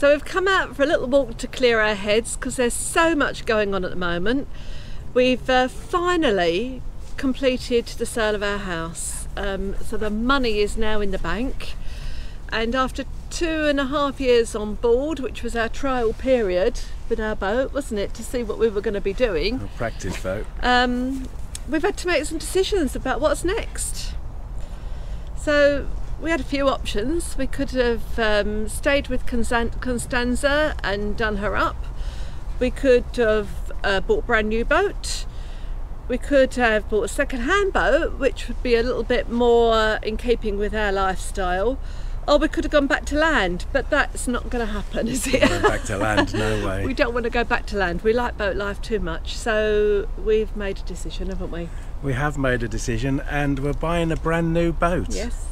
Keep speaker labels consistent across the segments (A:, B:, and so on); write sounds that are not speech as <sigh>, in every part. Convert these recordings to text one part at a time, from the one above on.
A: So we've come out for a little walk to clear our heads because there's so much going on at the moment. We've uh, finally completed the sale of our house. Um, so the money is now in the bank. And after two and a half years on board, which was our trial period with our boat, wasn't it, to see what we were going to be doing,
B: A practice boat.
A: um, we've had to make some decisions about what's next. So we had a few options. We could have um, stayed with Constanze and done her up. We could have uh, bought a brand new boat. We could have bought a second-hand boat, which would be a little bit more in keeping with our lifestyle. Or we could have gone back to land, but that's not going to happen, is it?
B: Going back to land, no <laughs> way.
A: we don't want to go back to land. We like boat life too much, so we've made a decision, haven't we?
B: We have made a decision and we're buying a brand new boat.
A: Yes.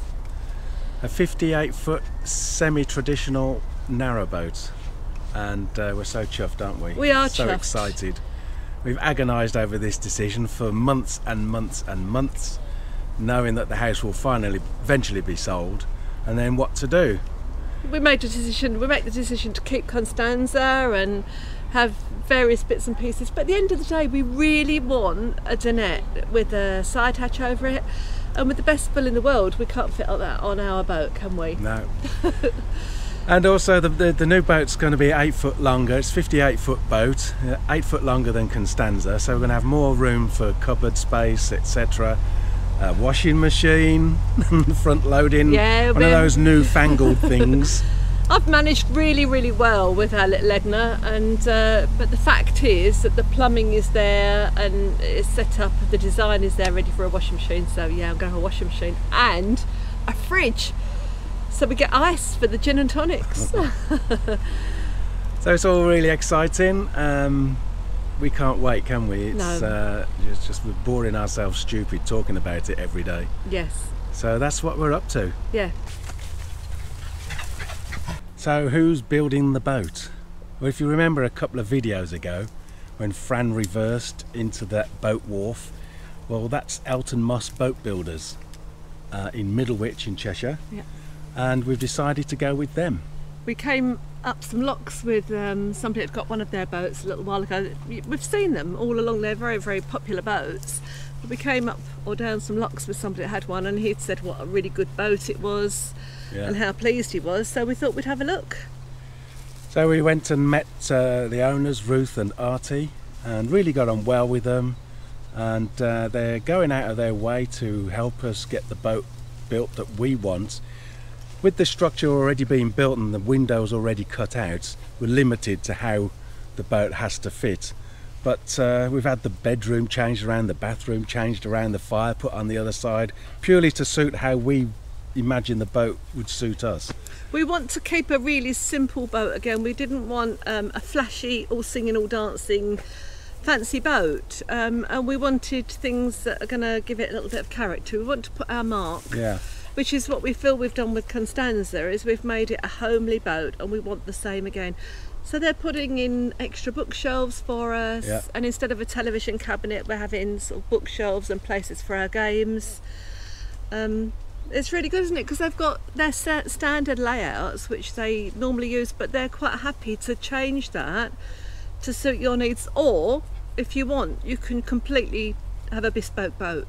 B: A 58 foot semi traditional narrowboat. And uh, we're so chuffed, aren't we?
A: We are
B: so
A: chuffed.
B: excited. We've agonised over this decision for months and months and months, knowing that the house will finally, eventually be sold, and then what to do.
A: We made a decision. We made the decision to keep Constanze and have various bits and pieces. But at the end of the day, we really want a dinette with a side hatch over it. And with the best bill in the world, we can't fit all that on our boat, can we?
B: No. <laughs> and also, the, the, the new boat's going to be eight foot longer. It's 58 foot boat, uh, eight foot longer than Constanze. So we're going to have more room for cupboard space, etc. Uh, washing machine, <laughs> front loading,
A: Yeah,
B: one of those newfangled <laughs> things.
A: I've managed really, really well with our little Edna, and uh, but the fact is that the plumbing is there and it's set up. The design is there, ready for a washing machine. So yeah, I'm going to have a washing machine and a fridge, so we get ice for the gin and tonics. <laughs>
B: So it's all really exciting. Um, we can't wait, can we? It's,
A: No.
B: uh, it's just we're boring ourselves stupid talking about it every day.
A: yes,
B: So that's what we're up to.
A: yeah.
B: So who's building the boat? Well, if you remember a couple of videos ago, when Fran reversed into that boat wharf, well, that's Elton Moss Boat Builders uh, in Middlewich in Cheshire,
A: Yeah.
B: and we've decided to go with them.
A: We came up some locks with um, somebody that got one of their boats a little while ago. We've seen them all along. They're very, very popular boats. But we came up or down some locks with somebody that had one, and he'd said what a really good boat it was
B: Yeah.
A: and how pleased he was. So we thought we'd have a look.
B: So we went and met uh, the owners, Ruth and Artie, and really got on well with them. And uh, they're going out of their way to help us get the boat built that we want. With the structure already being built and the windows already cut out, we're limited to how the boat has to fit. But uh, we've had the bedroom changed around, the bathroom changed around, the fire put on the other side, purely to suit how we imagine the boat would suit us.
A: We want to keep a really simple boat again. We didn't want um, a flashy, all singing, all dancing, fancy boat. Um, and we wanted things that are going to give it a little bit of character. We want to put our mark.
B: Yeah.
A: Which is what we feel we've done with Constanze is we've made it a homely boat and we want the same again. So they're putting in extra bookshelves for us
B: Yeah.
A: and instead of a television cabinet we're having sort of bookshelves and places for our games. Um, it's really good isn't it? Because they've got their standard layouts which they normally use but they're quite happy to change that to suit your needs. Or if you want you can completely have a bespoke boat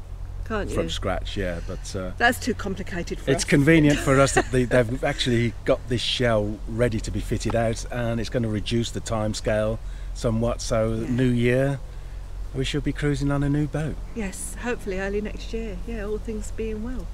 A: can't you
B: From scratch, yeah, but uh,
A: that's too complicated for
B: It's
A: us.
B: convenient <laughs> for us that they, they've actually got this shell ready to be fitted out, and it's going to reduce the time scale somewhat. So,
A: Yeah.
B: new year, we should be cruising on a new boat.
A: Yes, hopefully early next year. Yeah, all things being well.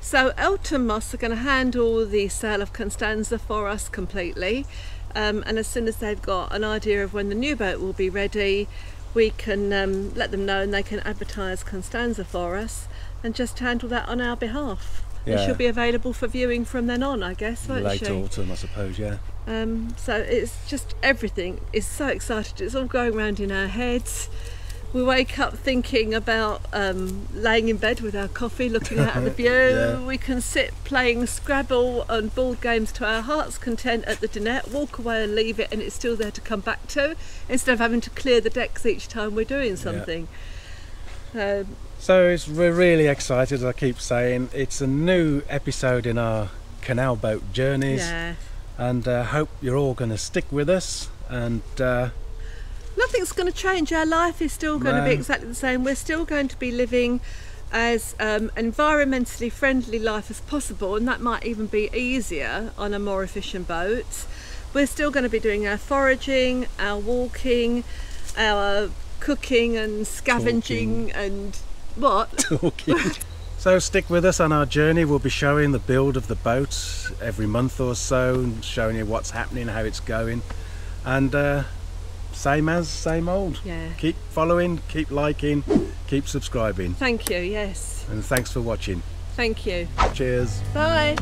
A: So Elton Moss are going to handle the sale of Constanze for us completely. Um, and as soon as they've got an idea of when the new boat will be ready, we can um, let them know and they can advertise Constanze for us and just handle that on our behalf. And
B: Yeah.
A: she'll be available for viewing from then on, I guess, won't
B: Late
A: she?
B: autumn, I suppose. Yeah.
A: Um, so it's just everything is so excited. It's all going around in our heads. We wake up thinking about um, laying in bed with our coffee, looking out at the <laughs> view.
B: Yeah.
A: We can sit playing Scrabble and board games to our heart's content at the dinette, walk away and leave it, and it's still there to come back to, instead of having to clear the decks each time we're doing something. Um,
B: So it's, we're really excited. As I keep saying, it's a new episode in our canal boat journeys
A: Yeah.
B: and uh, hope you're all going to stick with us and uh,
A: Nothing's going to change. Our life is still going to be exactly the same. We're still going to be living as um, environmentally friendly life as possible, and that might even be easier on a more efficient boat. We're still going to be doing our foraging, our walking, our cooking and scavenging and what? <laughs> <laughs>
B: talking. so stick with us on our journey. We'll be showing the build of the boat every month or so, and showing you what's happening, how it's going, and uh, same as same old.
A: Yeah.
B: Keep following, keep liking, keep subscribing,
A: Thank you. Yes.
B: and thanks for watching.
A: Thank you.
B: Cheers.
A: Bye.